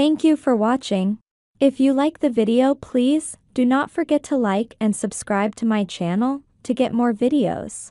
Thank you for watching. If you like the video please, do not forget to like and subscribe to my channel, to get more videos.